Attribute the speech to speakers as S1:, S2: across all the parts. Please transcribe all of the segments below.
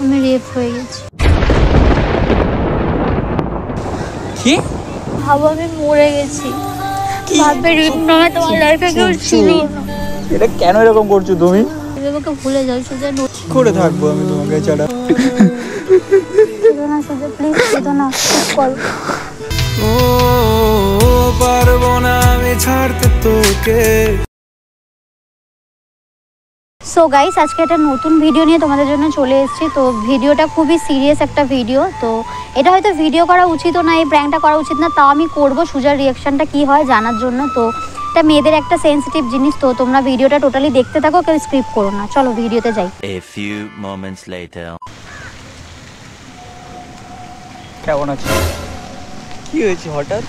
S1: আমি রেপ হয়ে গেছি।
S2: কি?
S1: ভাবো আমি মরে গেছি? ভাবে রেপ তোমার লাইফে কেউ ছিল না।
S2: এটা কেন এরকম করছ তুমি?
S1: আমাকে ভুলে যাও সোজা
S2: কি করে থাকব আমি তোমাকে ছাড়া?
S1: সোজা না সোজা প্লিজ সোজা না কল
S3: ও পারব না আমি ছাড়তে তোকে।
S1: সো গাইস আজকে একটা নতুন ভিডিও নিয়ে তোমাদের জন্য চলে এসেছি। তো ভিডিওটা খুবই সিরিয়াস একটা ভিডিও তো এটা হয়তো ভিডিও করা উচিত না এই প্র্যাঙ্কটা করা উচিত না তাও আমি করব। সুজার রিয়াকশনটা কি হয় জানার জন্য। তো এটা মেয়েদের একটা সেনসিটিভ জিনিস। তো তোমরা ভিডিওটা টোটালি দেখতে থাকো কেউ স্ক্রিপ্ট করো না। চলো ভিডিওতে যাই।
S4: A few moments later.
S2: কেমন আছো? কি হয়েছে হঠাৎ?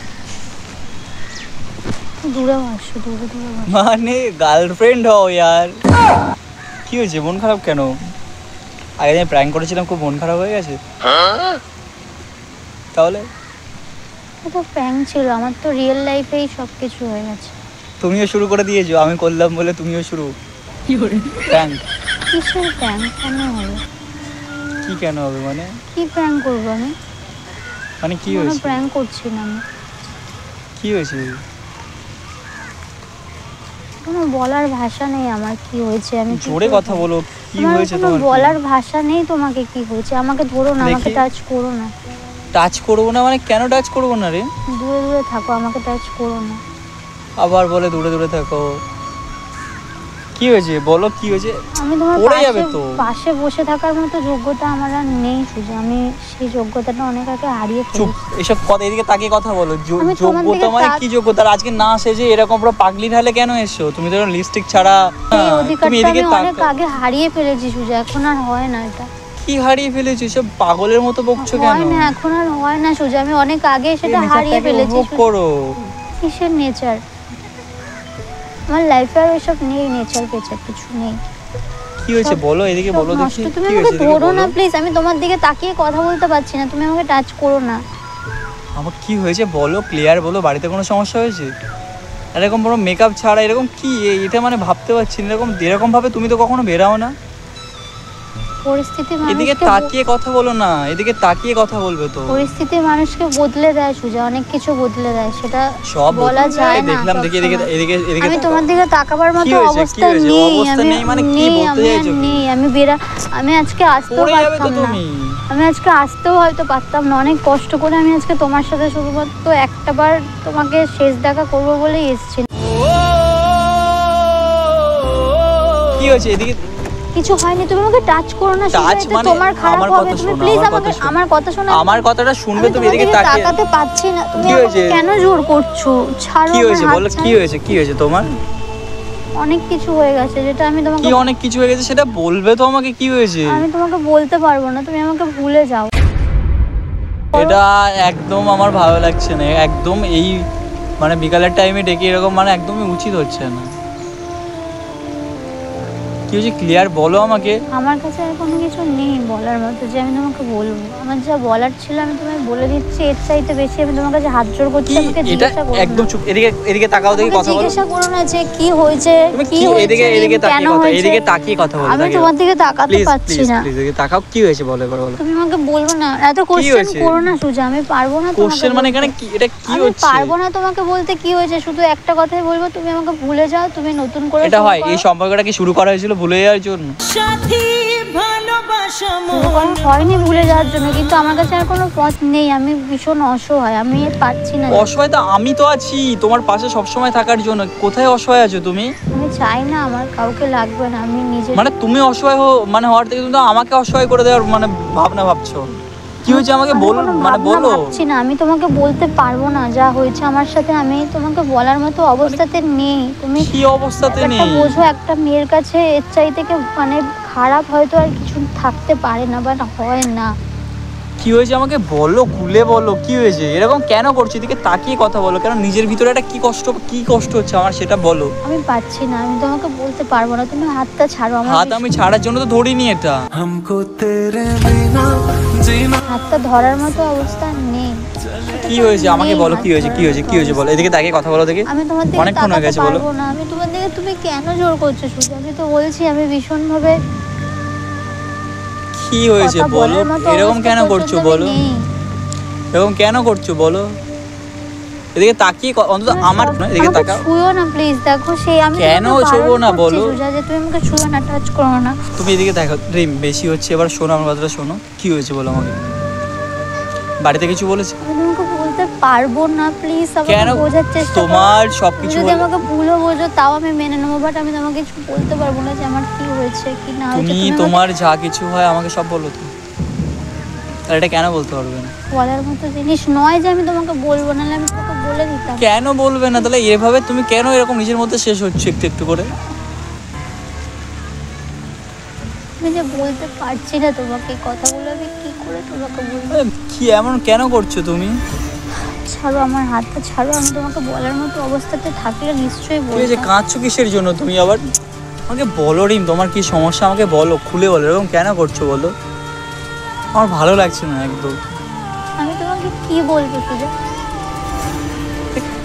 S1: দূরে আসো দূরে দূরে
S2: মানে গার্লফ্রেন্ড হও ইয়ার। কি হয়েছে? মন খারাপ কেন? আগে আমি প্র্যাঙ্ক করেছিলাম খুব মন খারাপ হয়ে গেছে। তাহলে?
S1: এটা প্র্যাঙ্ক ছিল আমার তো রিয়েল লাইফেই সব কিছু হয়ে গেছে।
S2: তুমিও শুরু করে দিয়েছ আমি করলাম বলে তুমিও শুরু। প্র্যাঙ্ক
S1: কিসের প্র্যাঙ্ক কেন হবে
S2: কি কেন হবে মানে?
S1: কি প্র্যাঙ্ক করব আমি?
S2: মানে কি হয়েছে?
S1: প্র্যাঙ্ক করছি না আমি।
S2: কি হয়েছে?
S1: কোনো বলার ভাষা নেই আমার কি হয়েছে আমি
S2: জোরে কথা বলো কি হয়েছে তোমার
S1: বলার ভাষা নেই তোমাকে কি হয়েছে আমাকে ধরো না আমাকে টাচ করো না।
S2: টাচ করব না মানে কেন টাচ করব না রে?
S1: দূরে দূরে থাকো আমাকে টাচ করো না।
S2: আবার বলে দূরে দূরে থাকো। কি হয়েছে? বলো কি হয়েছে?
S1: আমি তোমার
S2: পড়ে যাবে তো।
S1: পাশে বসে থাকার মতো যোগ্যতা আমার আর নেই সুজা আমি সেই যোগ্যতাটা অনেক আগে হারিয়ে ফেলেছি।
S2: চুপ এসব কথা এদিকে তাকিয়ে কথা বলো। যো-
S1: তোমার
S2: যোগ্যতা মানে কি যোগ্যতা? আজকে না সেজে এরকম পুরো পাগলি ঢালে কেন এসছো? তুমি তো লিপস্টিক ছাড়া হ্যাঁ, তুমি এদিকে
S1: আমি অনেক আগে হারিয়ে ফেলেছি সুজা এখন আর হয় না এটা।
S2: কি হারিয়ে ফেলেছি? সব পাগলের মতো বকছো কেন?
S1: হয় না এখন আর হয় না সুজা আমি অনেক আগে সেটা হারিয়ে ফেলেছি
S2: করো।
S1: কিসের নেচার আমার লাইফে আর ওইসব নেই নেচার পেচার কিছু নেই।
S2: কি হয়েছে? বলো এদিকে বলো। দেখি
S1: তুমি আমাকে ধরো না প্লিজ আমি তোমার দিকে তাকিয়ে কথা বলতে পারছি না তুমি আমাকে টাচ করো না।
S2: আমার কি হয়েছে বলো ক্লিয়ার বলো বাড়িতে কোনো সমস্যা হয়েছে? এরকম বড় মেকআপ ছাড়া এরকম কি? এটা মানে ভাবতে পারছি না এরকম এরকম ভাবে তুমি তো কখনো বেরাও না।
S1: পরিস্থিতি
S2: এদিকে তাকিয়ে কথা বলো না এদিকে তাকিয়ে কথা বলবে তো।
S1: পরিস্থিতি মানুষকে বদলে দেয় সুজা অনেক কিছু বদলে দেয় সেটা
S2: সব
S1: বলা যায় না
S2: দেখলাম দেখি এদিকে এদিকে এদিকে
S1: আমি তোমার দিকে তাকাবার মতো অবস্থা নেই
S2: অবস্থা
S1: আমি
S2: নেই মানে কি বলতে চাইছো?
S1: নেই আমি বেরা আমি আজকে আসতেও পারতাম না। আমি আজকে আসতেও হয়তো পারতাম না অনেক কষ্ট করে আমি আজকে তোমার সাথে শুধুমাত্র একটা বার তোমাকে শেষ দেখা করব বলেই এসেছি।
S2: কি হয়েছে? এদিকে
S1: কিছু হয়নি তুমি আমাকে টাচ করো না এতে
S2: মানে
S1: তোমার খারাপ হবে। তুমি প্লিজ আমাকে আমার কথা শোনো
S2: আমার কথাটা শুনবে তুমি এদিকে তাকিয়ে
S1: তাকাতে পাচ্ছি না। তুমি? কেন জোর করছ? ছাড়ো
S2: কি হয়েছে? বলো কি হয়েছে? কি হয়েছে তোমার?
S1: অনেক কিছু হয়ে গেছে যেটা আমি তোমাকে
S2: কি অনেক কিছু হয়ে গেছে সেটা বলবে তো আমাকে কি হয়েছে?
S1: আমি তোমাকে বলতে পারব না তুমি আমাকে ভুলে যাও।
S2: এটা একদম আমার ভালো লাগছে না একদম এই মানে বিকালের টাইমে ডেকে এরকম মানে একদমই উচিত হচ্ছে না। কি হয়েছে? ক্লিয়ার বলো আমাকে।
S1: আমার কাছে আর কোনো কিছু নেই বলার মতো যে আমি তোমাকে বলব। আমার যা বলার ছিল আমি তোমায় বলে দিচ্ছি এর চাইতে বেশি আমি তোমার কাছে হাত জোর করছি আমাকে
S2: এটা
S1: জিজ্ঞাসা করো
S2: একদম চুপ। এদিকে এদিকে তাকাও দেখি কথা বলো।
S1: জিজ্ঞাসা করো না যে কি হয়েছে
S2: তুমি
S1: কি
S2: এদিকে এদিকে তাকিয়ে কথা এদিকে তাকিয়ে কথা বলো
S1: আমি তোমার দিকে তাকাতে পারছি
S2: প্লিজ
S1: না।
S2: প্লিজ এদিকে তাকাও কি হয়েছে বলো এবার বলো।
S1: তুমি আমাকে বলব না। এত কোশ্চেন? করো না সুজা আমি পারব না তোমাকে
S2: কোশ্চেন মানে এখানে কি এটা কি
S1: আমি পারব না তোমাকে বলতে কি হয়েছে? শুধু একটা কথাই বলব তুমি আমাকে ভুলে যাও তুমি নতুন করে
S2: এটা হয় এই। সম্পর্কটা কি শুরু করা হয়েছিল ভুলে যাওয়ার জন্য।
S1: হয়নি ভুলে যাওয়ার জন্য কিন্তু আমার কাছে আর কোনো পথ নেই। আমি ভীষণ অসহায় আমি পাচ্ছি না।
S2: অসহায় তো আমি তো আছি তোমার পাশে সবসময় থাকার জন্য। কোথায় অসহায় আছো তুমি?
S1: আমি চাই না আমার কাউকে লাগবে না আমি নিজে
S2: মানে তুমি অসহায় হো মানে হওয়ার থেকে তুমি তো আমাকে অসহায় করে দেওয়ার মানে ভাবনা ভাবছ। কি হয়েছে আমাকে বলো মানে বলো
S1: ভাবছি না আমি তোমাকে বলতে পারব না যা হয়েছে আমার সাথে আমি তোমাকে বলার মতো অবস্থাতে নেই। তুমি
S2: কি অবস্থাতে
S1: একটা
S2: নেই?
S1: বোঝো একটা মেয়ের কাছে এর চাইতে কি মানে খারাপ হয়তো আর কিছু থাকতে পারে না বা হয় না।
S2: কি হয়েছে আমাকে? বলো খুলে বলো কি হয়েছে? এরকম কেন করছি? এদিকে তাকিয়ে কথা বলো। কেন নিজের ভিতরে একটা কি কষ্ট কি কষ্ট হচ্ছে আমার সেটা বলো।
S1: আমি পাচ্ছি না আমি তোমাকে বলতে পারব না। তুমি হাতটা ছাড়ো আমার
S2: হাত আমি ছাড়ার জন্য তো ধরিনি এটা।
S1: হাতটা ধরার মতো অবস্থা নেই।
S2: কি হয়েছে? আমাকে বলো কি হয়েছে কি হয়েছে কি হয়েছে বলো। এদিকে তাকিয়ে কথা বলো দেখি।
S1: আমি তোমার দিকে তাকাতে পারব না। আমি তোমার দিকে তুমি কেন জোর করছ শুধু? আমি তো বলছি আমি ভীষণ ভাবে
S2: কি হয়েছে বলো? এরকম কেন করছ বলো? এরকম কেন করছ বলো? এদিকে তাকিয়ে অন্তত আমার নয়, এদিকে তাকাও।
S1: ছুঁয়ো না প্লিজ দেখো সেই আমি
S2: কেন ছুঁবো না বলো?
S1: যে তুমি আমাকে ছুঁয়ো না টাচ করো না।
S2: তুমি এদিকে দেখো ড্রিম বেশি হচ্ছে। এবার শোনো আমার কথাটা শোনো। কি হয়েছে বলো আমাকে? বাড়িতে কিছু বলেছে?
S1: পারব না প্লিজ আমাকে
S2: কেন?
S1: বোঝার চেষ্টা।
S2: তোমার
S1: তুমি
S2: সবকিছু
S1: যদি আমাকে ভুলও বোঝো তাও আমি মেনে নেব বাট আমি তোমাকে কিছু বলতে পারব না যে আমার কি হয়েছে কি না হয়েছে।
S2: তুমি তোমার যা কিছু হয় আমাকে সব বলো তো আর এটা কেন বলতে পারবে না?
S1: বলার মতো জিনিস নয় যে আমি তোমাকে বলব না আমি তোমাকে বলে দিতাম।
S2: কেন বলবে না? তাহলে এভাবে তুমি কেন এরকম নিজের মধ্যে শেষ হচ্ছে একটু একটু করে?
S1: আমি যে বলতে পারছি না তোমাকে কথাগুলো আমি কি করে তোমাকে বলব?
S2: কি এমন কেন করছ তুমি?
S1: ছাড়ো আমার হাতটা ছাড়ো আমি তোমাকে বলার মতো অবস্থাতে থাকলে নিশ্চয়ই বলব
S2: কাঁদছো কিসের জন্য? তুমি আবার আমাকে বলো রিম তোমার কি সমস্যা? আমাকে বলো খুলে বলো এরকম কেন করছ বলো? আমার ভালো লাগছে না একদম।
S1: আমি তোমাকে কি বলব সুজা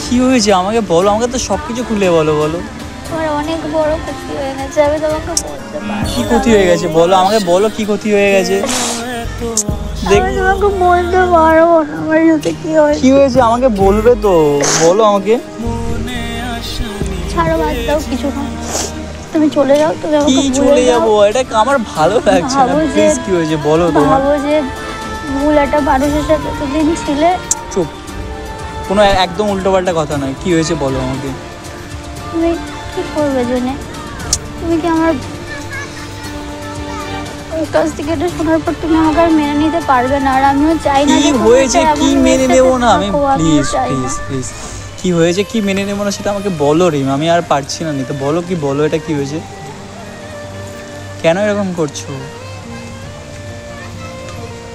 S2: কি হয়েছে? আমাকে বলো আমাকে তো সব কিছু খুলে বলো বলো।
S1: তোমার অনেক বড় ক্ষতি হয়ে গেছে আমি তোমাকে বলতে পারব
S2: কি ক্ষতি হয়ে গেছে? বলো আমাকে বলো কি ক্ষতি হয়ে গেছে?
S1: আমি তোমাকে বলতে পারব না আমার সাথে কি হয়েছে?
S2: কি হয়েছে? আমাকে বলবে তো বলো আমাকে।
S1: ছাড়ো বাদ দাও কিছু না। তুমি চলে যাও তুমি
S2: কি চলে যাব? এটা আমার ভালো লাগছে না। প্লিজ কি হয়েছে? বলো তোমার
S1: ভাবো যে ভুল একটা মানুষের সাথে এতদিন ছিলে।
S2: চুপ। কোনো একদম উল্টো পাল্টা কথা নয়। কি হয়েছে? বলো আমাকে।
S1: তুমি কি করবে জেনে? তুমি কি আমার ওর কাছ থেকে এটা শোনার পর তুমি আমাকে আর মেনে নিতে পারবে না। আর আমিও চাই না
S2: কি হয়েছে? কি মেনে নেব না? আমি প্লিজ প্লিজ প্লিজ কি হয়েছে? কি মেনে নেব না সেটা আমাকে বলো রিম আমি আর পারছি না নিতে। বলো কি বলো এটা কি হয়েছে? কেন এরকম করছ?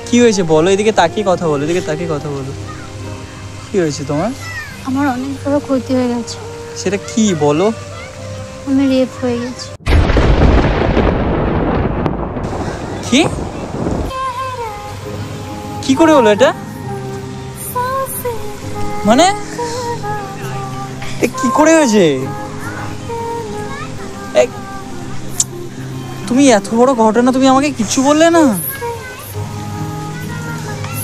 S2: কি হয়েছে? বলো এদিকে তাকিয়ে কথা বলো এদিকে তাকিয়ে কথা বলো। কি হয়েছে তোমার?
S1: আমার অনেক বড় ক্ষতি হয়ে গেছে।
S2: সেটা কি? বলো।
S1: আমি রেপ হয়ে গেছি।
S2: কি? কি করে হলো এটা? মানে? এ কি করে হয়েছে? তুমি এত বড় ঘটনা তুমি আমাকে কিছু বললে না।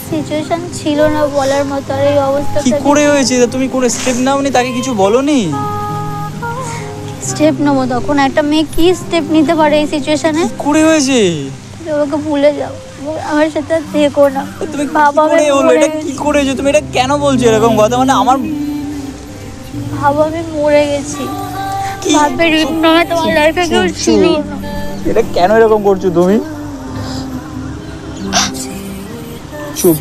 S1: সিচুয়েশন ছিল না বলার মতো আর এই
S2: কি করে হয়েছে? তুমি কোনো স্টেপ নাওনি তাকে কিছু বলনি?
S1: স্টেপ নেব তখন। একটা মেয়ে কি স্টেপ নিতে পারে এই সিচুয়েশনে
S2: কি করে হয়েছে?
S1: আমাকে ভুলে যাও। আমার সাথে থেকো না।
S2: তুমি
S1: বাবা আমি
S2: হলো? এটা কি করে তুমি এটা কেন বলছো এরকম কথা? মানে আমার
S1: ভাবো আমি মরে গেছি।
S2: কি
S1: ভাবের নয় তোমার লাইফে কেউ ছিল
S2: এটা কেন এরকম করছ তুমি? চুপ।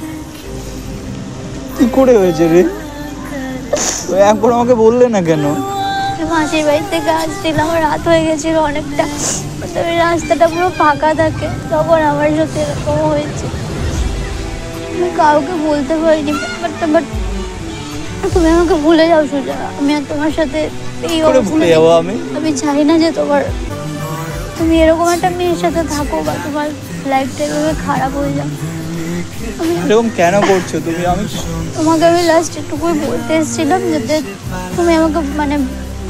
S2: কি করে হয়েছে রে? একবার আমাকে বললে না কেন?
S1: মাসির বাড়ি থেকে আসছিলাম রাত হয়ে গেছিল অনেকটা। তবে রাস্তাটা পুরো ফাঁকা থাকে তখন আমার সাথে এরকম হয়েছে। আমি কাউকে বলতে পারিনি ব্যাপারটা বাট তুমি আমাকে ভুলে যাও সোজা। আমি আর তোমার সাথে এই
S2: ভুলে যাব আমি?
S1: আমি চাই না যে তোমার তুমি এরকম একটা মেয়ের সাথে থাকো বা তোমার লাইফটা এভাবে খারাপ হয়ে যাও
S2: এরকম কেন করছ তুমি? আমি
S1: তোমাকে আমি লাস্ট একটুকুই বলতে এসেছিলাম যাতে তুমি আমাকে মানে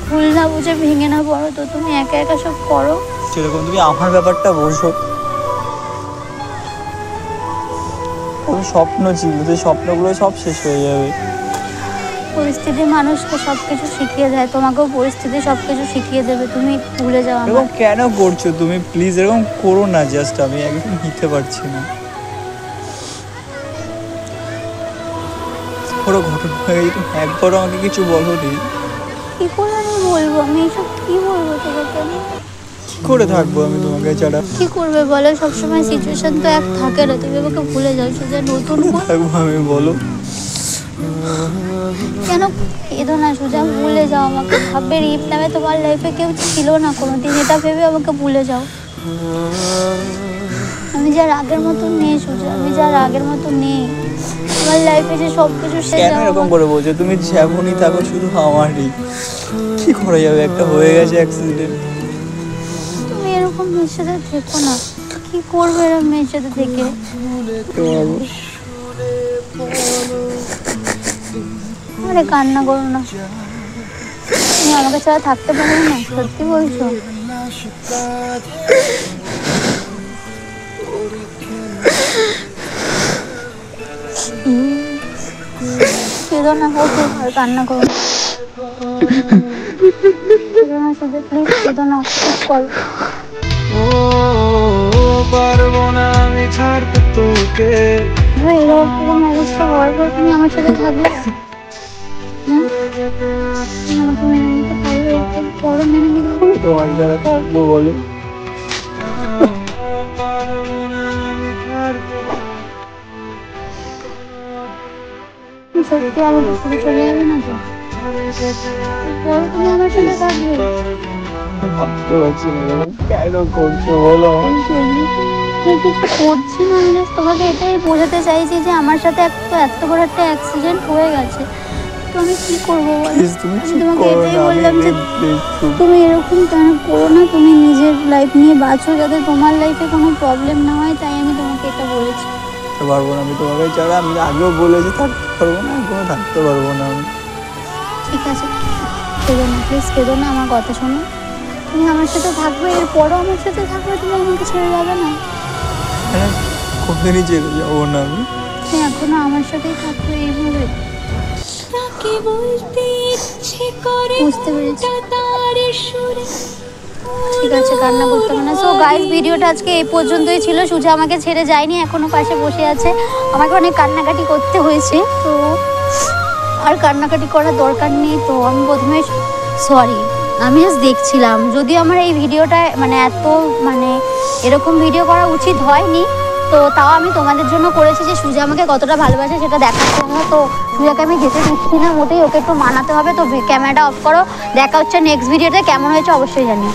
S1: ভুল না বুঝে ভেঙে না পড়ো তো তুমি একা একা সব করো।
S2: সেরকম তুমি আমার ব্যাপারটা বোঝো। ওর স্বপ্ন ছিল যে স্বপ্নগুলো সব শেষ হয়ে যাবে।
S1: পরিস্থিতি মানুষকে সব কিছু শিখিয়ে দেয় তোমাকেও পরিস্থিতি সব কিছু শিখিয়ে দেবে তুমি ভুলে যাও
S2: এরকম কেন করছ তুমি? প্লিজ এরকম করো না জাস্ট আমি একদম নিতে পারছি না। বড় ঘটনা একবারও আমাকে কিছু বলোনি
S1: কি করে বলব? আমি এইসব কি বলব তোমাকে আমি
S2: কি করে থাকব আমি তোমাকে ছাড়া?
S1: কি করবে বলো? সবসময় সিচুয়েশন তো এক থাকে না। তুমি আমাকে ভুলে যাও সোজা নতুন
S2: থাকব আমি বলো?
S1: কেন কেঁদো না সোজা ভুলে যাও আমাকে। ভাবে রিপ নামে তোমার লাইফে কেউ ছিল না কোনোদিন। এটা ভেবে আমাকে ভুলে যাও। আমি যার আগের মতো নেই সোজা। আমি যার আগের মতো নেই। আমার লাইফে যে সব কিছু সে
S2: কেন এরকম করে বলছো? তুমি যেমনই থাকো শুধু আমারই। কি করা যাবে? একটা হয়ে গেছে অ্যাক্সিডেন্ট
S1: তুমি এরকম মেয়ের সাথে থেকো না। কি করবে এরকম মেয়ের সাথে থেকে? আরে কান্না করো না। তুমি আমাকে ছাড়া থাকতে পারো না, সত্যি বলছো? কেদো না আর কান্না করো
S3: ও পারব না আমি ছাড়তে তোকে
S1: ভাই এরকম এরকম হওয়ার পর তুমি আমার সাথে থাকবে?
S2: তোমার যারা থাকব বলো
S3: আমি
S1: সত্যি ছেড়ে চলে যাবে না তো তোমাকে বললাম যে তুমি এরকম কেন করো না তুমি নিজের লাইফ নিয়ে বাঁচো যাতে তোমার লাইফে কোনো প্রবলেম না হয়, তাই আমি তোমাকে এটা বলেছি।
S2: পারব না, আমি তোমাকে ছাড়া, আমি আগেও বলেছি থাকতে পারব না এখনও থাকতে পারব না, আমি।
S1: ঠিক আছে। কেঁদো না প্লিজ কেঁদো না আমার কথা শোনো। তুমি আমার সাথে থাকবে এরপরও আমার সাথে থাকবে তুমি আমাকে ছেড়ে যাবে না।
S2: হ্যাঁ কোনদিনই ছেড়ে যাব না আমি?
S1: তুমি এখনও আমার সাথেই থাকবে এইভাবে।
S5: তাকে বলতে ইচ্ছে করে
S1: বুঝতে পেরেছি।
S5: মনটা তার সুরে
S1: ঠিক আছে কান্না করতে হবে না। সো গাইস ভিডিওটা আজকে এই পর্যন্তই ছিল। সুজা আমাকে ছেড়ে যায়নি এখনও পাশে বসে আছে। আমাকে অনেক কান্নাকাটি করতে হয়েছে। তো আর কান্নাকাটি করার দরকার নেই, তো আমি প্রথমে সরি আমি জাস্ট দেখছিলাম। যদি আমার এই ভিডিওটা মানে এত মানে এরকম ভিডিও করা উচিত হয়নি, তো তাও আমি তোমাদের জন্য করেছি যে সুজা আমাকে কতটা ভালোবাসে সেটা দেখার জন্য। তো সুজাকে আমি যেতে দিচ্ছি না মোটেই, ওকে একটু মানাতে হবে। তো ক্যামেরাটা অফ করো, দেখা হচ্ছে নেক্সট ভিডিওতে কেমন হয়েছে অবশ্যই জানিও।